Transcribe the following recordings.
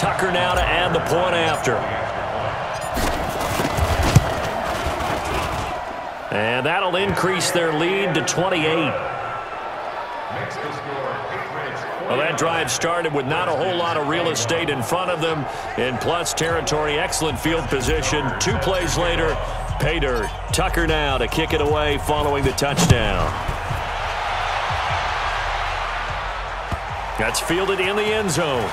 Tucker now to add the point after. And that'll increase their lead to 28. Well, that drive started with not a whole lot of real estate in front of them. In plus territory, excellent field position. Two plays later, dirt. Tucker now to kick it away following the touchdown. That's fielded in the end zone.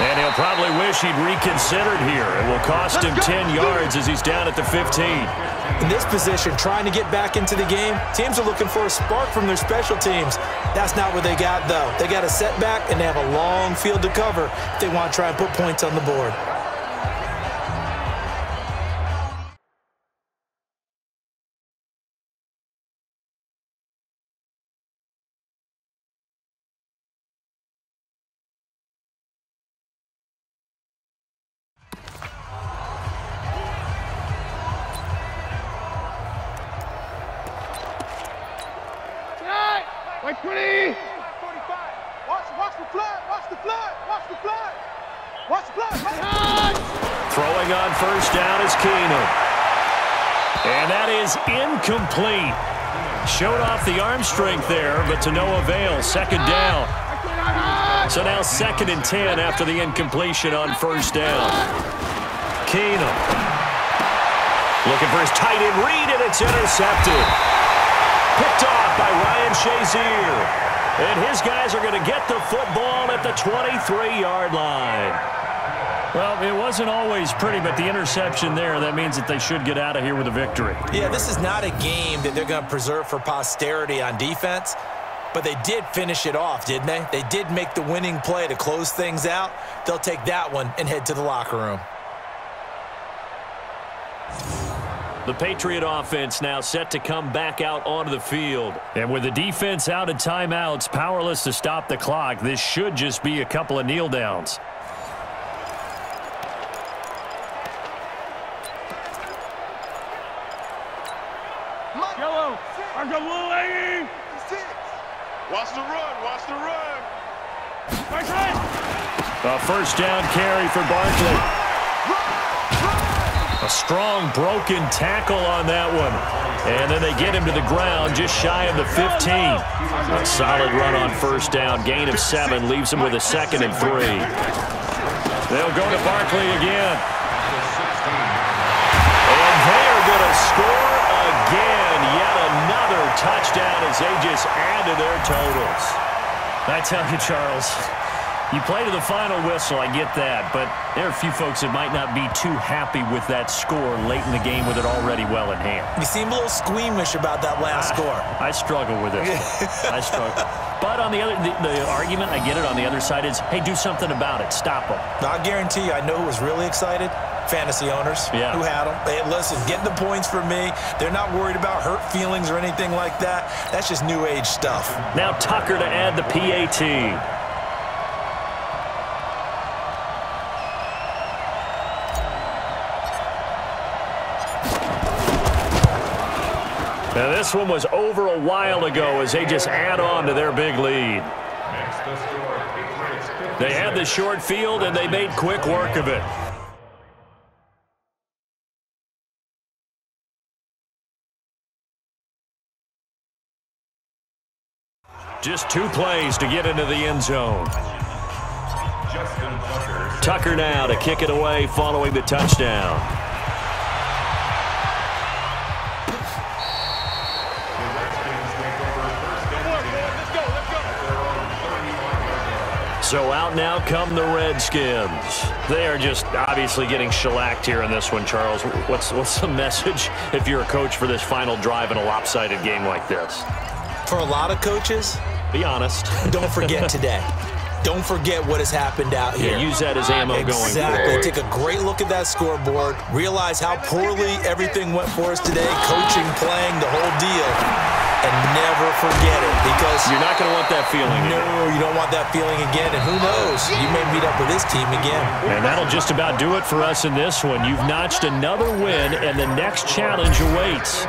And he'll probably wish he'd reconsidered here. It will cost him 10 yards as he's down at the 15. In this position, trying to get back into the game, teams are looking for a spark from their special teams. That's not what they got, though. They got a setback, and they have a long field to cover if they want to try and put points on the board. Incomplete. Showed off the arm strength there, but to no avail. Second down. So now second and 10 after the incompletion on first down. Keenum. Looking for his tight end read, and it's intercepted. Picked off by Ryan Shazier. And his guys are going to get the football at the 23-yard line. Well, it wasn't always pretty, but the interception there, that means that they should get out of here with a victory. Yeah, this is not a game that they're going to preserve for posterity on defense, but they did finish it off, didn't they? They did make the winning play to close things out. They'll take that one and head to the locker room. The Patriot offense now set to come back out onto the field. And with the defense out of timeouts, powerless to stop the clock, this should just be a couple of kneel downs. Watch the run. Watch the run. A first down carry for Barkley. A strong broken tackle on that one. And then they get him to the ground just shy of the 15. A solid run on first down. Gain of seven leaves him with a second and three. They'll go to Barkley again. And they're going to score again. Yet another touchdown as they just add to their totals. I tell you, Charles, you play to the final whistle, I get that, but there are a few folks that might not be too happy with that score late in the game with it already well in hand. You seem a little squeamish about that last I, score. I struggle with it. I struggle. But on the other, the, the, argument, I get it, on the other side is, hey, do something about it. Stop them. I guarantee you, I know who was really excited fantasy owners yeah. who had them. Hey, listen, get the points for me. They're not worried about hurt feelings or anything like that. That's just new age stuff. Now Tucker to add the PAT. Now this one was over a while ago as they just add on to their big lead. They had the short field and they made quick work of it. Just two plays to get into the end zone. Tucker now to kick it away following the touchdown. So out now come the Redskins. They are just obviously getting shellacked here in this one, Charles. What's, what's the message if you're a coach for this final drive in a lopsided game like this? For a lot of coaches, be honest. Don't forget today. Don't forget what has happened out here. Yeah, use that as ammo exactly. going Exactly. Take a great look at that scoreboard. Realize how poorly everything went for us today. Coaching, playing, forget it because you're not going to want that feeling. No, you don't want that feeling again. And who knows? You may meet up with this team again. And that'll just about do it for us in this one. You've notched another win, and the next challenge awaits.